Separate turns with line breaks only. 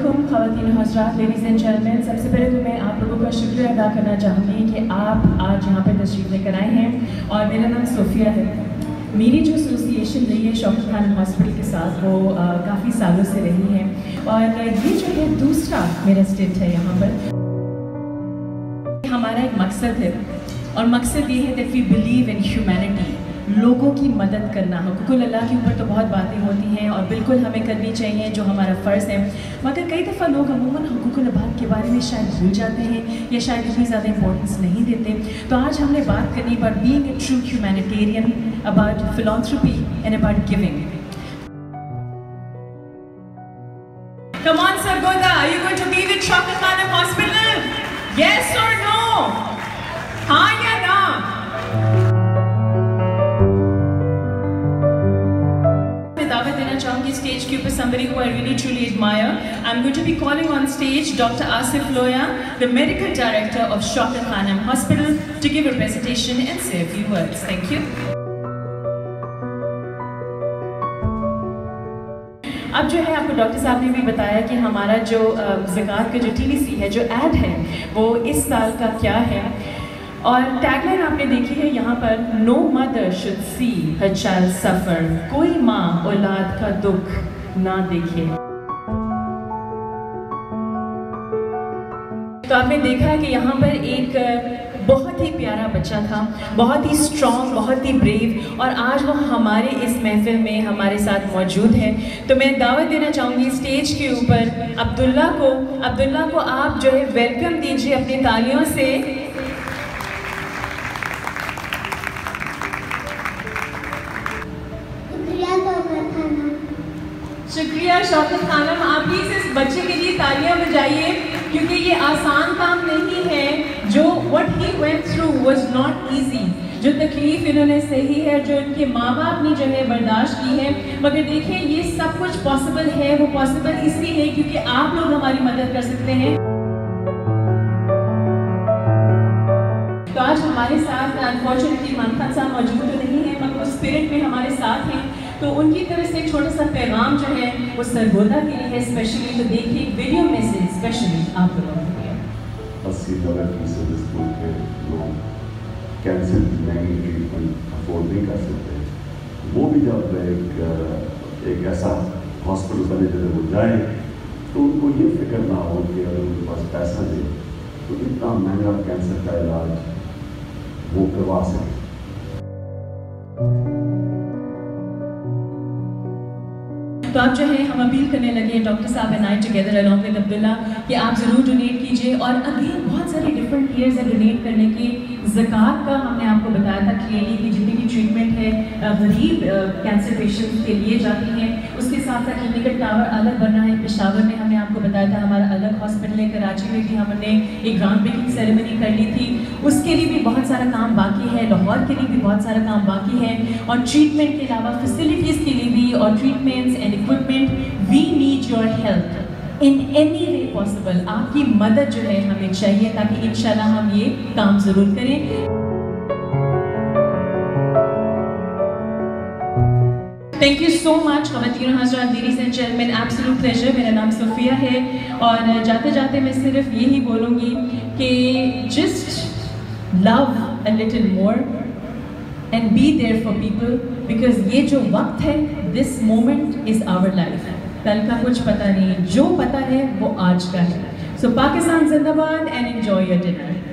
वालेकुम खातन हजरात लेडीज़ एंड जेंटलमैन सबसे पहले तो मैं आप लोगों का शुक्रिया अदा करना चाहूँगी कि आप आज यहाँ पे तशरीफ़ लेकर आए हैं और मेरा नाम सोफिया है। मेरी जो एसोसिएशन रही है शौकत खान हॉस्पिटल के साथ, वो काफ़ी सालों से रही है और ये जो है दूसरा मेरा स्टेट है यहाँ पर। हमारा एक मकसद है और मकसद ये है that we believe in humanity लोगों की मदद करना हकूक़ुल अल्लाह के ऊपर तो बहुत बातें होती हैं और बिल्कुल हमें करनी चाहिए जो हमारा फ़र्ज़ है। मगर कई दफ़ा लोग अमूमन हकूक़ुल अबाद के बारे में शायद भूल जाते हैं या शायद इतनी ज़्यादा इंपॉर्टेंस नहीं देते। तो आज हमने बात करनी about being a true humanitarian about philanthropy and about giving Come on, Sargoda, are you going to be with Chocolate Khanam Hospital? Yes or truly admire. I'm going to be calling on stage Dr. Asif Loya, the medical director of Shaukat Khanam Hospital, to give a presentation and say a few words. Thank you. अब जो है आपको doctor साहब ने भी बताया कि हमारा जो ज़क़़त का जो टीवीसी है जो ऐड है वो इस साल का क्या है और टैगलाइन आपने देखी है यहाँ पर no mother should see her child suffer कोई माँ औलाद का दुख ना देखे तो आपने देखा है कि यहाँ पर एक बहुत ही प्यारा बच्चा था बहुत ही स्ट्रॉन्ग बहुत ही ब्रेव और आज वो हमारे इस महफिल में हमारे साथ मौजूद है। तो मैं दावत देना चाहूँगी स्टेज के ऊपर अब्दुल्ला को। अब्दुल्ला को आप जो है वेलकम दीजिए अपनी तालियों से। शुक्रिया शौकत खानम आप प्लीज़ इस बच्चे के लिए तालियाँ बजाइए। क्योंकि ये आसान काम नहीं है, जो what he went through was not easy जो तकलीफ़ इन्होंने सही है, जो इनके माँ बाप ने जो है बर्दाश्त की है, मगर देखिए, ये सब कुछ पॉसिबल है, वो पॉसिबल इसलिए है क्योंकि आप लोग हमारी मदद कर सकते हैं। तो आज हमारे साथ अनफॉर्चुनेटली मान खान साहब मौजूद तो नहीं है, मगर वो स्पिरिट में हमारे साथ हैं। तो उनकी तरफ़ से छोटा सा पैगाम जो है, वो सरगोदा के लिए है स्पेशली तो देखिए वीडियो में से स्पेशली आप लोगों के लिए।
अस्सी डॉलर फ़ीसद स्कूल के लोग कैंसर की ट्रीटमेंट अफोर्ड नहीं कर सकते। वो भी जब एक एक ऐसा हॉस्पिटल बने जब वो जाए तो उनको ये फ़िक्र ना हो कि अगर उनके पास पैसा दे तो इतना महँगा कैंसर का इलाज वो करवा सके।
तो आप जो है, हम अपील करने लगे हैं, डॉक्टर साहब and I together along with Abdullah कि आप ज़रूर डोनेट कीजिए और अगेन बहुत सारे डिफरेंट ईयर्स है डोनेट करने के। जक़ात का हमने आपको बताया था क्लियरली कि जितनी भी ट्रीटमेंट है गरीब कैंसर पेशेंट के लिए जाती हैं साथ साथ क्लिनिकल टावर अलग बनना है पेशावर में हमने आपको बताया था, हमारा अलग हॉस्पिटल है कराची में भी हमने एक ग्राउंड ब्रेकिंग सेरेमनी कर ली थी। उसके लिए भी बहुत सारा काम बाकी है, लाहौर के लिए भी बहुत सारा काम बाकी है। और ट्रीटमेंट के अलावा फैसिलिटीज़ के लिए भी और treatments and equipment we need your help in any way possible आपकी मदद जो है हमें चाहिए, ताकि इन हम ये काम ज़रूर करें। थैंक यू सो मच खवतिन हजरात ladies and gentleman absolute pleasure मेरा नाम सोफिया है। और जाते जाते मैं सिर्फ़ यही बोलूँगी कि just love a little more and be there for people because ये जो वक्त है this moment is our life कल का कुछ पता नहीं, जो पता है, वो आज का है। सो पाकिस्तान जिंदाबाद एंड एंजॉय योर डिनर